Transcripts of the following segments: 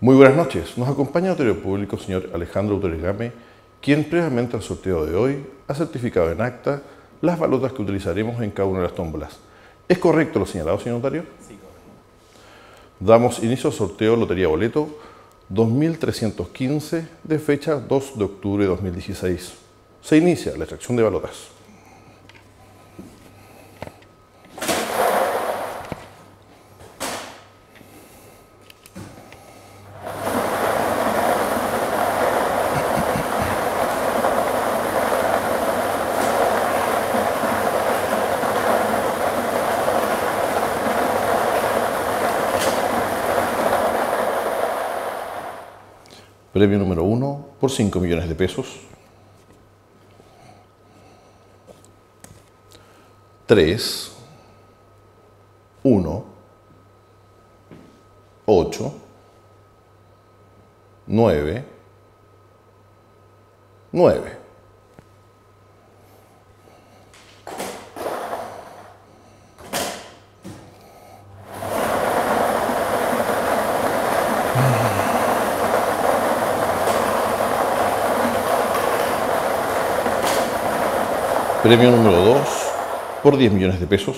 Muy buenas noches. Nos acompaña el notario público, señor Alejandro Autoregame, quien previamente al sorteo de hoy ha certificado en acta las balotas que utilizaremos en cada una de las tómbolas. ¿Es correcto lo señalado, señor notario? Sí, correcto. Damos inicio al sorteo Lotería Boleto 2315 de fecha 2 de octubre de 2016. Se inicia la extracción de balotas. Premio número 1 por 5 millones de pesos. 3, 1, 8, 9, 9. Premio número 2 por 10 millones de pesos.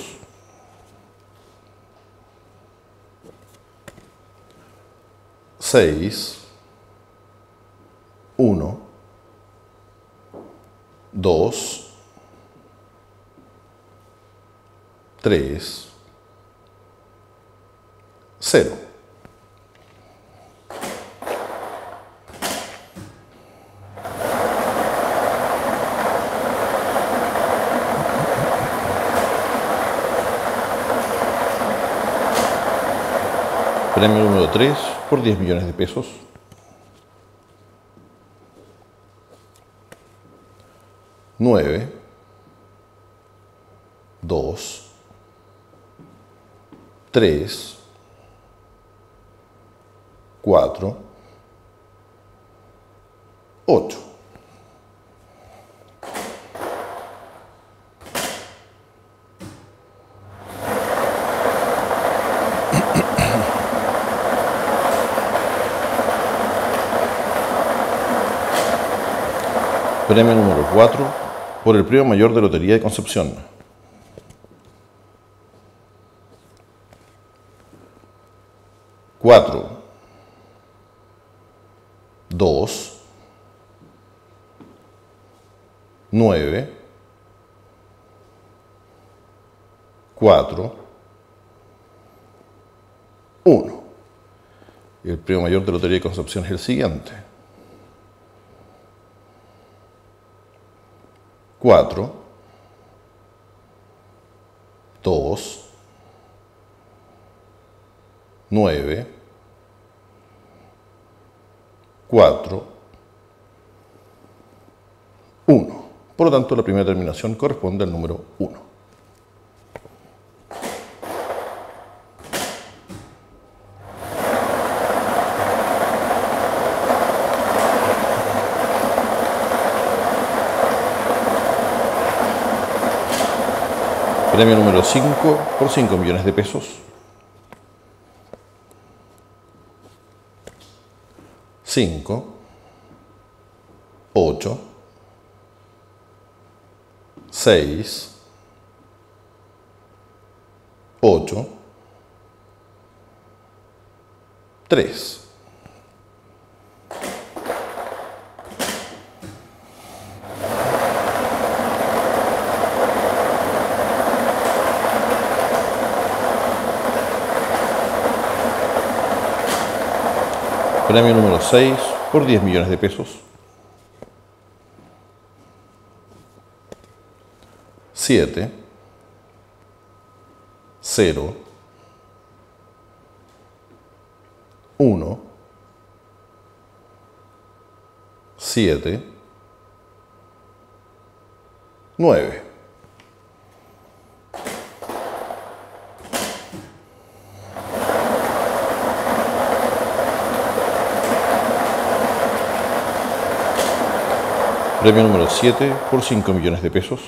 Seis, uno, dos, tres, cero. Premio número 3 por 10 millones de pesos. Nueve, dos, tres, cuatro, ocho. Premio número 4 por el Premio Mayor de Lotería de Concepción. Cuatro, dos, nueve, cuatro, uno. El premio mayor de Lotería de Concepción es el siguiente. 4, 2, 9, 4, 1. Por lo tanto, la primera terminación corresponde al número 1. Premio número 5 por 5 millones de pesos. 5, 8, 6, 8, 3. Premio número 6 por 10 millones de pesos. 7, 0, 1, 7, 9. Premio número 7 por 5 millones de pesos.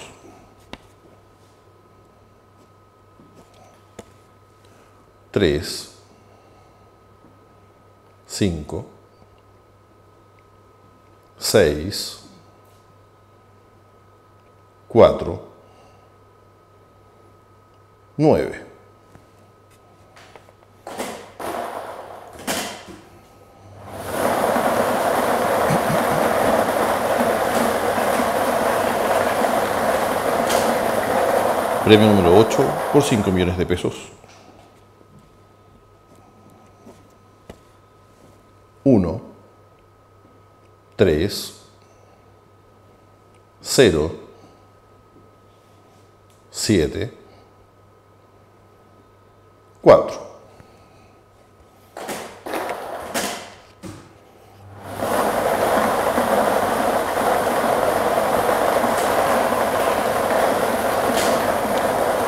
3, 5, 6, 4, 9. Premio número 8 por 5 millones de pesos. 1, 3, 0, 7, 4.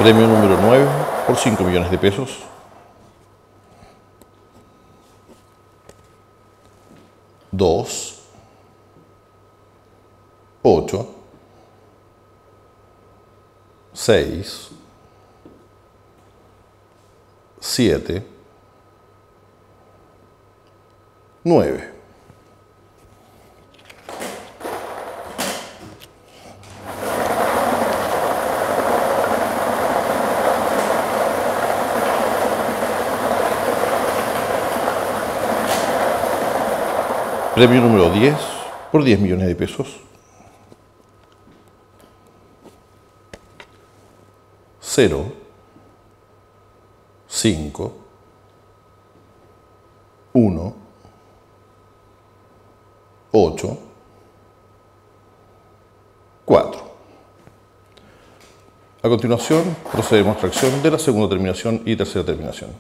Premio número 9 por 5 millones de pesos. 2, 8, 6, 7, 9. Premio número 10 por 10 millones de pesos. 0, 5, 1, 8, 4. A continuación, procedemos a extracción de la segunda terminación y tercera terminación.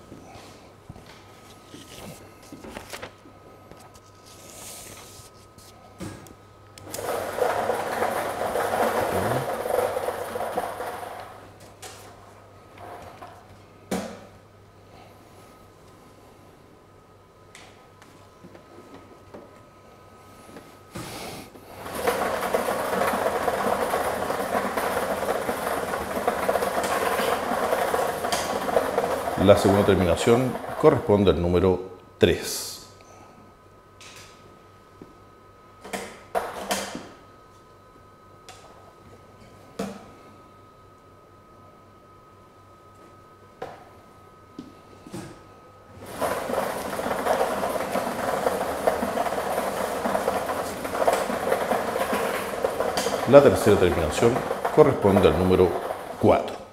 La segunda terminación corresponde al número 3. La tercera terminación corresponde al número 4.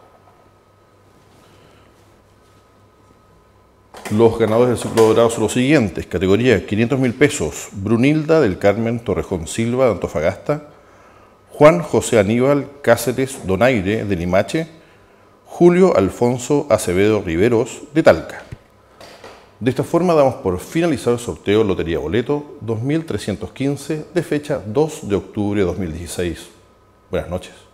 Los ganadores del ciclo dorado son los siguientes. Categoría 500 mil pesos. Brunilda del Carmen Torrejón Silva de Antofagasta. Juan José Aníbal Cáceres Donaire de Limache. Julio Alfonso Acevedo Riveros de Talca. De esta forma damos por finalizado el sorteo Lotería Boleto 2315 de fecha 2 de octubre de 2016. Buenas noches.